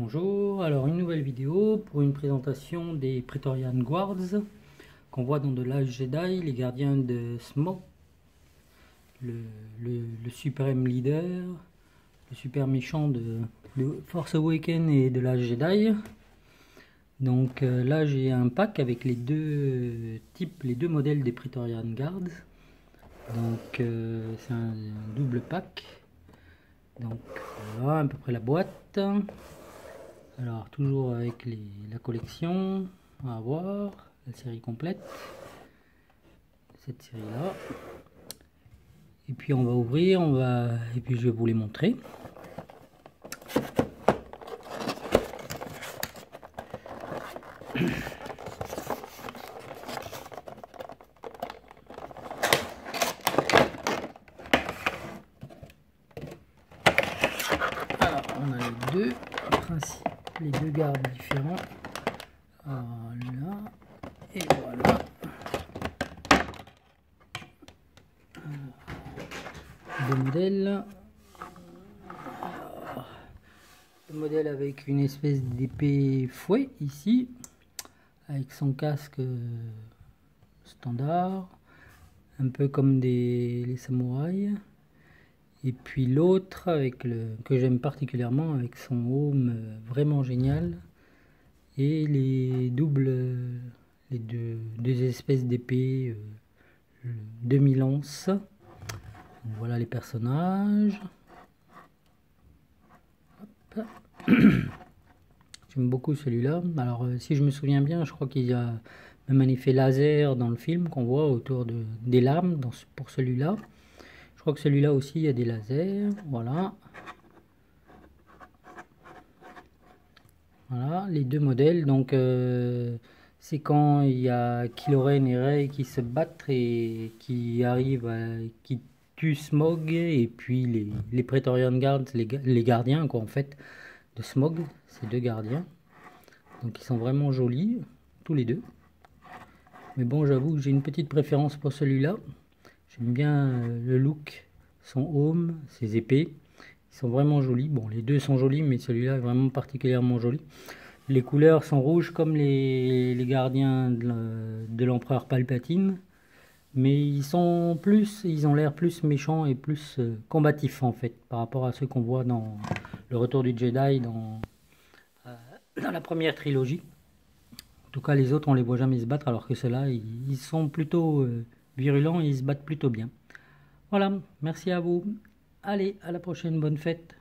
Bonjour, alors une nouvelle vidéo pour une présentation des Praetorian Guards qu'on voit dans de l'âge Jedi, les gardiens de le, le, suprême leader, le super méchant de, Force Awakens et de l'âge Jedi. Donc euh, là j'ai un pack avec les deux types, les deux modèles des Praetorian Guards. Donc euh, c'est un, double pack. Donc voilà à peu près la boîte. Alors, toujours avec la collection à voir, la série complète. Cette série-là. Et puis on va ouvrir, on va et puis je vais vous les montrer. Alors, on a les deux principes les deux gardes différents. Voilà. Et voilà. Deux modèles. Le modèle avec une espèce d'épée fouet ici, avec son casque standard, un peu comme des les samouraïs. Et puis l'autre avec le que j'aime particulièrement avec son home euh, vraiment génial et les doubles les deux, deux espèces d'épées euh, demi lance. Voilà les personnages. J'aime beaucoup celui-là. Alors euh, si je me souviens bien, je crois qu'il y a même un effet laser dans le film qu'on voit autour de, des dans, pour celui-là. Je crois que celui-là aussi, il y a des lasers. Voilà. Voilà, les deux modèles. Donc, euh, c'est quand il y a Kiloren et Rey qui se battent et qui arrivent à... qui tuent Smog et puis les, les Praetorian Guards, les, les gardiens, quoi, en fait, de Smog, ces deux gardiens. Donc, ils sont vraiment jolis, tous les deux. Mais bon, j'avoue que j'ai une petite préférence pour celui-là. J'aime bien euh, le look, son home, ses épées. Ils sont vraiment jolis. Bon, les deux sont jolis, mais celui-là est vraiment particulièrement joli. Les couleurs sont rouges comme les, gardiens de l'empereur Palpatine. Mais ils sont plus, ils ont l'air plus méchants et plus euh, combatifs en fait, par rapport à ceux qu'on voit dans le Retour du Jedi, dans, euh, dans la première trilogie. En tout cas, les autres, on les voit jamais se battre, alors que ceux-là, ils, sont plutôt virulents ils se battent plutôt bien. Voilà, merci à vous. Allez, à la prochaine, bonne fête.